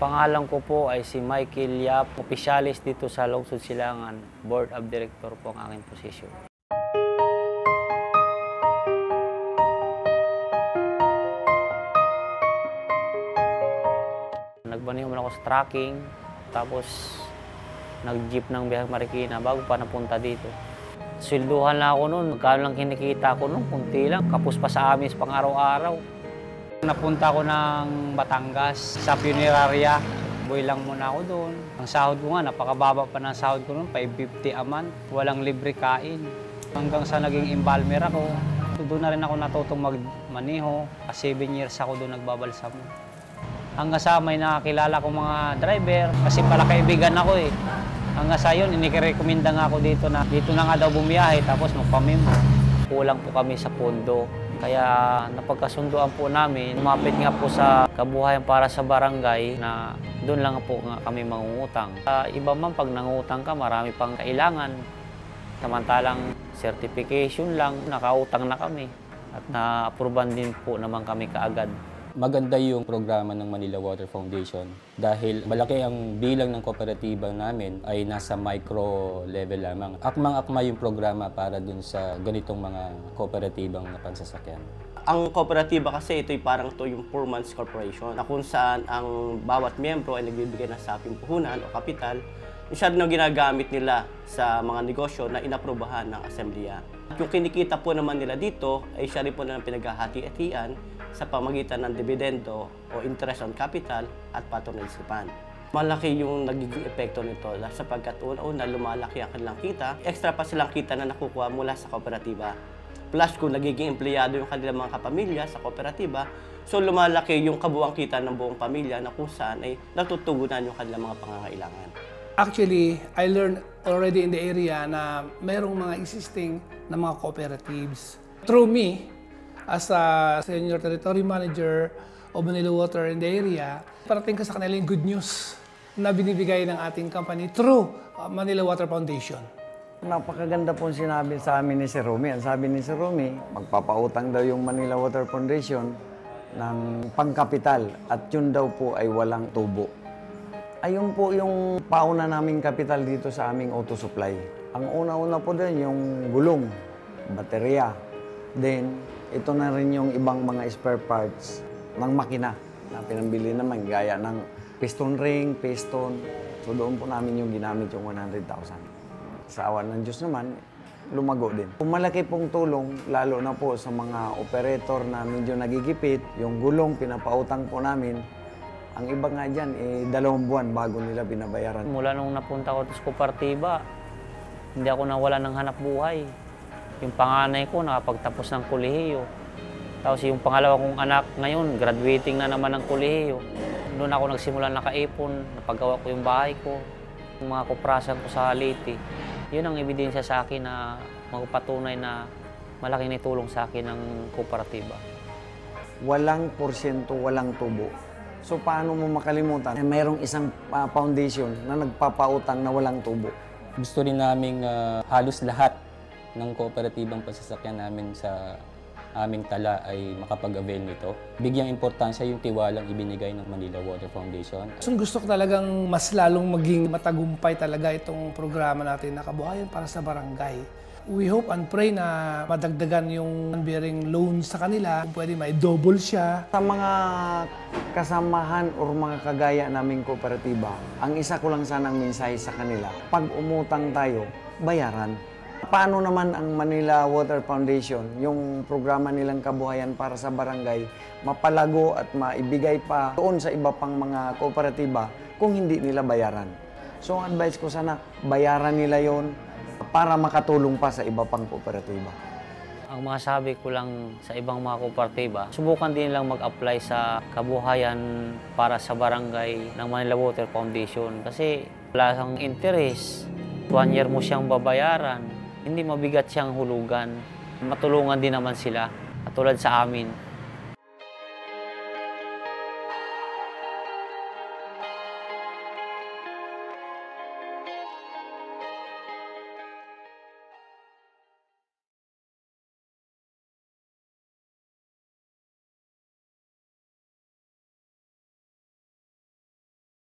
Pangalan ko po ay si Michael Yap, opisyalis dito sa Lungsod Silangan. Board of Director po ang aking posisyon. Nagbaniho man ako sa tracking, tapos nag-jeep ng biyag Marikina bago pa napunta dito. Swelduhan lang ako noon, magkano lang kinikita ko noon, kunti lang, kapos pa sa amin sa pang-araw-araw. Napunta ako ng Batangas sa funeraria. Boy lang muna ako doon. Ang sahod ko nga, napakababa pa ng sahod ko noon, 550 a month. Walang libre kain. Hanggang sa naging embalmer ako, doon na rin ako natutong magmaniho. 7 years ako doon nagbabalsam. Hanggang sa may nakakilala ko mga driver, kasi pala kaibigan ako eh. Hanggang sa yun, inikirekomenda nga ako dito na dito na nga daw bumiyahe, tapos magpamimbo. Kulang po kami sa pondo. Kaya napagkasunduan po namin, lumapit nga po sa kabuhayan para sa barangay na doon lang po nga kami mangungutang. Uh, iba man pag nangutang ka, marami pang kailangan. Samantalang certification lang, nakautang na kami. At na-aproban din po naman kami kaagad. Maganda yung programa ng Manila Water Foundation dahil malaki ang bilang ng kooperatiba namin ay nasa micro level lamang. Akmang-akma yung programa para dun sa ganitong mga kooperatibang pansasakyan. Ang kooperatiba kasi ito'y parang to yung poor man's corporation na kung saan ang bawat miyembro ay nagbibigay ng saping puhunan o kapital masyado na ginagamit nila sa mga negosyo na inaprobahan ng asamblea. Yung kinikita po naman nila dito ay siya rin po na pinaghahati-hatian sa pamagitan ng dividendo o interest on capital at patronage fund. Malaki yung nagiging epekto nito sapagkat una-una lumalaki ang kanilang kita, extra pa silang kita na nakukuha mula sa kooperatiba. Plus kung nagiging empleyado yung kanilang mga kapamilya sa kooperatiba, so lumalaki yung kabuang kita ng buong pamilya na kung saan ay natutugunan yung kanilang mga pangangailangan. Actually, I learned already in the area na mayroong mga existing na mga cooperatives. Through me, as a senior territory manager of Manila Water in the area, parating ka sa kanila yung good news na binibigay ng ating company through uh, Manila Water Foundation. Napakaganda po sinabi sa amin ni Sir Rumi. Ang sabi ni Sir Rumi, magpapautang daw yung Manila Water Foundation ng pangkapital at yun daw po ay walang tubo. Ayun po yung pauna naming kapital dito sa aming auto supply. Ang una-una po din yung gulong, baterya. Then, ito na rin yung ibang mga spare parts ng makina na pinambili naman gaya ng piston ring, piston. So doon po namin yung ginamit yung 100,000. Sa awan ng Diyos naman, lumago din. Malaki pong tulong, lalo na po sa mga operator na medyo nagigipit, yung gulong pinapautang po namin, ang iba nga dyan, eh, dalawang buwan bago nila binabayaran. Mula nung napunta ko sa Kopartiba, hindi ako nawala ng hanap buhay. Yung panganay ko nakapagtapos ng kolehiyo. Tapos yung pangalawa kong anak ngayon, graduating na naman ng kolehiyo. Doon ako nagsimula nakaipon, napagawa ko yung bahay ko, yung mga kuprasan ko sa Leyte yun ang ebidensya sa akin na magpatunay na malaking nitulong sa akin ng kooperatiba. Walang porsyento, walang tubo. So paano mo makalimutan? Eh, mayroong isang uh, foundation na nagpapautang na walang tubo. Gusto rin naming uh, halos lahat ng kooperatibang pagsasakyan namin sa aming tala ay makapag-avail nito. Bigyang importansya yung tiwalang ibinigay ng Manila Water Foundation. So gusto ko talagang mas lalong maging matagumpay talaga itong programa natin na kabuhayan para sa barangay. We hope and pray na madagdagan yung bearing loan sa kanila. Kung pwede may double siya. Sa mga kasamahan o mga kagaya naming kooperatiba, ang isa ko lang sanang mensahe sa kanila, pag umutang tayo, bayaran. Paano naman ang Manila Water Foundation, yung programa nilang kabuhayan para sa barangay, mapalago at maibigay pa doon sa iba pang mga kooperatiba kung hindi nila bayaran. So ang advice ko sana, bayaran nila yon para makatulong pa sa iba pang kooperatiba. Ang mga sabi ko lang sa ibang mga kooperatiba, subukan din lang mag-apply sa kabuhayan para sa barangay ng Manila Water Foundation kasi wala kang interest. One year mo siyang babayaran hindi mabigat siyang hulugan. Matulungan din naman sila, katulad sa amin.